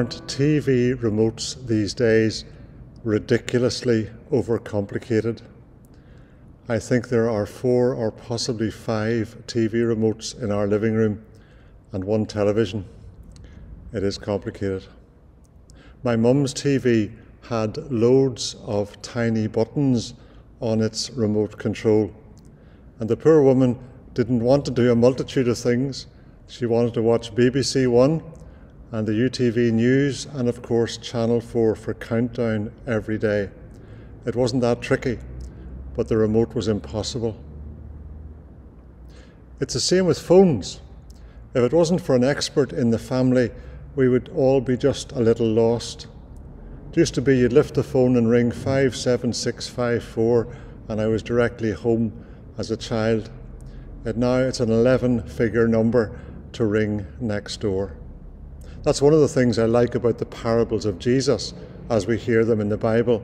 aren't TV remotes these days ridiculously overcomplicated? I think there are four or possibly five TV remotes in our living room and one television. It is complicated. My mum's TV had loads of tiny buttons on its remote control, and the poor woman didn't want to do a multitude of things. She wanted to watch BBC One and the UTV News, and of course, Channel 4 for Countdown every day. It wasn't that tricky, but the remote was impossible. It's the same with phones. If it wasn't for an expert in the family, we would all be just a little lost. It used to be you'd lift the phone and ring 57654, and I was directly home as a child. And now it's an 11 figure number to ring next door. That's one of the things I like about the parables of Jesus as we hear them in the Bible.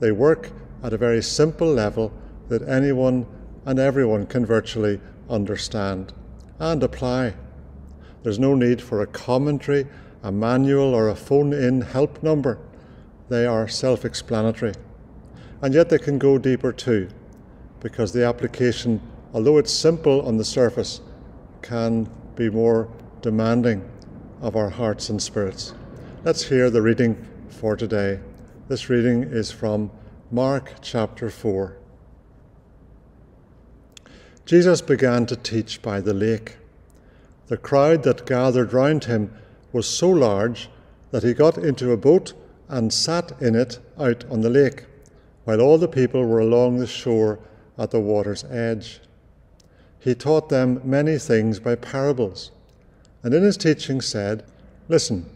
They work at a very simple level that anyone and everyone can virtually understand and apply. There's no need for a commentary, a manual, or a phone in help number. They are self explanatory. And yet they can go deeper too, because the application, although it's simple on the surface, can be more demanding of our hearts and spirits. Let's hear the reading for today. This reading is from Mark chapter 4. Jesus began to teach by the lake. The crowd that gathered round him was so large that he got into a boat and sat in it out on the lake, while all the people were along the shore at the water's edge. He taught them many things by parables and in his teaching said, Listen,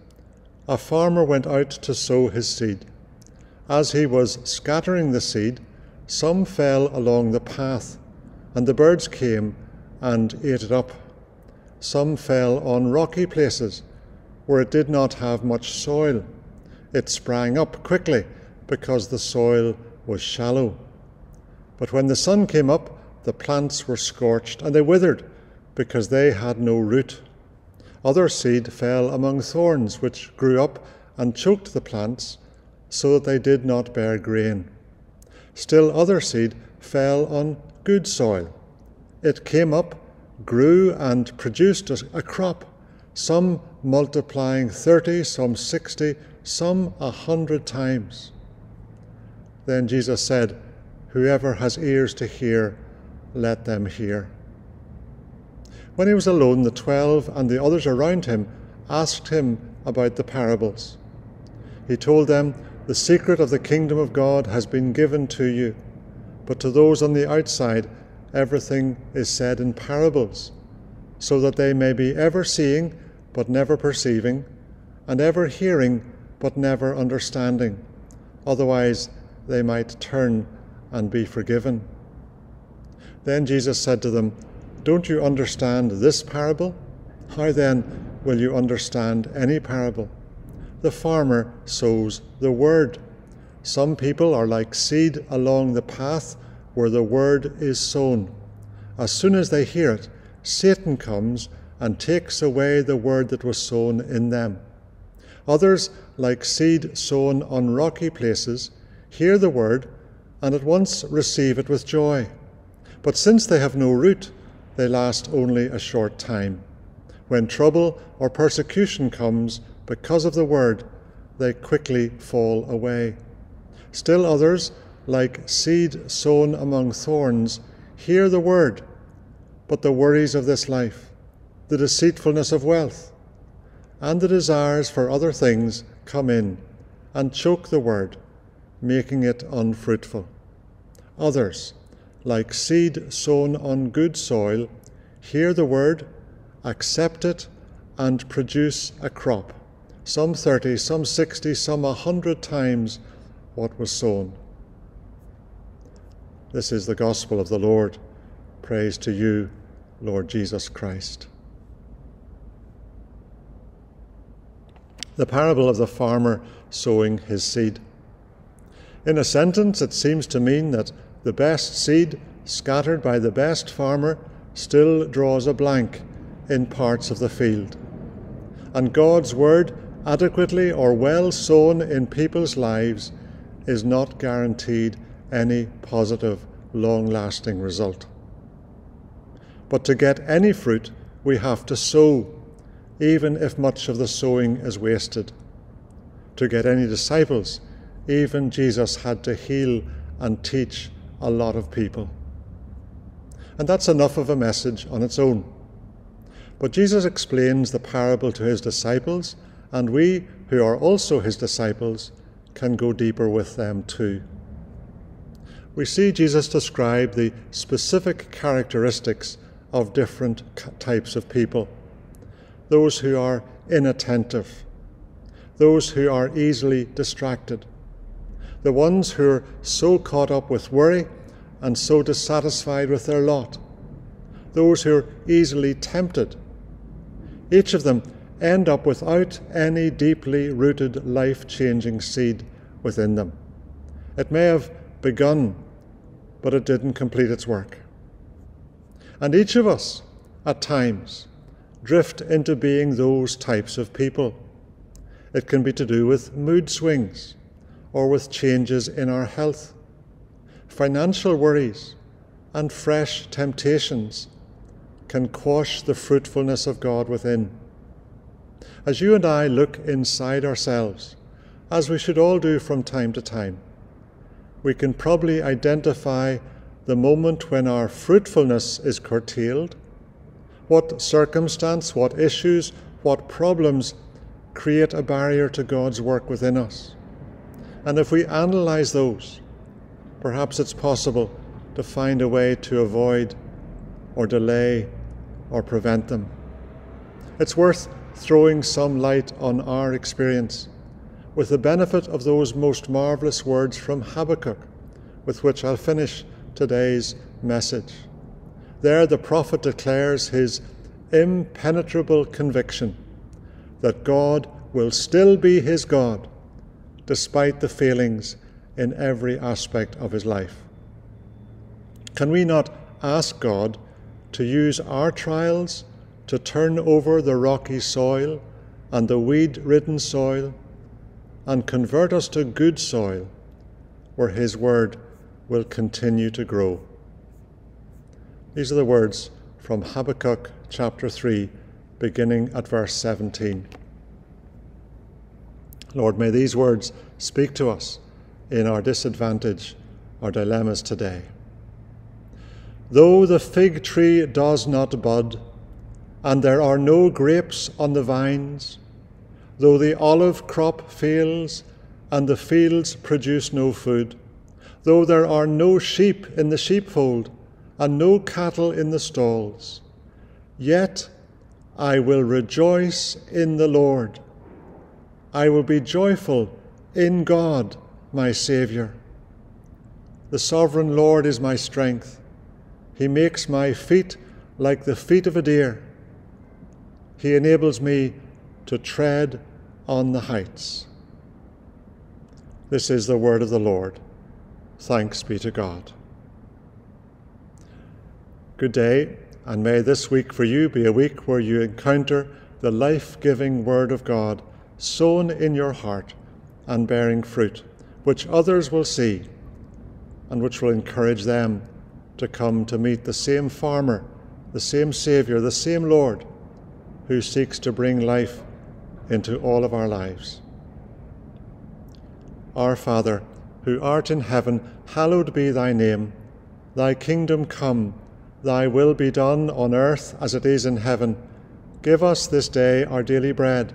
a farmer went out to sow his seed. As he was scattering the seed, some fell along the path, and the birds came and ate it up. Some fell on rocky places where it did not have much soil. It sprang up quickly because the soil was shallow. But when the sun came up, the plants were scorched and they withered because they had no root. Other seed fell among thorns, which grew up and choked the plants, so that they did not bear grain. Still other seed fell on good soil. It came up, grew, and produced a crop, some multiplying thirty, some sixty, some a hundred times. Then Jesus said, Whoever has ears to hear, let them hear. When he was alone, the twelve and the others around him asked him about the parables. He told them, The secret of the kingdom of God has been given to you, but to those on the outside, everything is said in parables, so that they may be ever seeing but never perceiving, and ever hearing but never understanding. Otherwise, they might turn and be forgiven. Then Jesus said to them, don't you understand this parable? How then will you understand any parable? The farmer sows the word. Some people are like seed along the path where the word is sown. As soon as they hear it, Satan comes and takes away the word that was sown in them. Others, like seed sown on rocky places, hear the word and at once receive it with joy. But since they have no root, they last only a short time. When trouble or persecution comes because of the word, they quickly fall away. Still others, like seed sown among thorns, hear the word, but the worries of this life, the deceitfulness of wealth, and the desires for other things come in and choke the word, making it unfruitful. Others, like seed sown on good soil, hear the word, accept it, and produce a crop, some 30, some 60, some 100 times what was sown. This is the gospel of the Lord. Praise to you, Lord Jesus Christ. The parable of the farmer sowing his seed. In a sentence, it seems to mean that the best seed scattered by the best farmer still draws a blank in parts of the field. And God's word adequately or well sown in people's lives is not guaranteed any positive, long lasting result. But to get any fruit, we have to sow, even if much of the sowing is wasted. To get any disciples, even Jesus had to heal and teach a lot of people. And that's enough of a message on its own. But Jesus explains the parable to his disciples, and we, who are also his disciples, can go deeper with them too. We see Jesus describe the specific characteristics of different types of people those who are inattentive, those who are easily distracted, the ones who are so caught up with worry and so dissatisfied with their lot, those who are easily tempted. Each of them end up without any deeply rooted life changing seed within them. It may have begun, but it didn't complete its work. And each of us, at times, drift into being those types of people. It can be to do with mood swings or with changes in our health, financial worries, and fresh temptations can quash the fruitfulness of God within. As you and I look inside ourselves, as we should all do from time to time, we can probably identify the moment when our fruitfulness is curtailed, what circumstance, what issues, what problems create a barrier to God's work within us. And if we analyze those, perhaps it's possible to find a way to avoid or delay or prevent them. It's worth throwing some light on our experience with the benefit of those most marvellous words from Habakkuk, with which I'll finish today's message. There, the prophet declares his impenetrable conviction that God will still be his God despite the failings in every aspect of his life. Can we not ask God to use our trials to turn over the rocky soil and the weed ridden soil and convert us to good soil where his word will continue to grow. These are the words from Habakkuk chapter 3, beginning at verse 17. Lord, may these words speak to us in our disadvantage, our dilemmas today. Though the fig tree does not bud, and there are no grapes on the vines, though the olive crop fails, and the fields produce no food, though there are no sheep in the sheepfold and no cattle in the stalls, yet I will rejoice in the Lord. I will be joyful in God, my Saviour. The sovereign Lord is my strength. He makes my feet like the feet of a deer. He enables me to tread on the heights. This is the word of the Lord. Thanks be to God. Good day, and may this week for you be a week where you encounter the life giving Word of God sown in your heart and bearing fruit, which others will see and which will encourage them to come to meet the same farmer, the same Saviour, the same Lord who seeks to bring life into all of our lives. Our Father, who art in heaven, hallowed be thy name. Thy kingdom come, thy will be done on earth as it is in heaven. Give us this day our daily bread,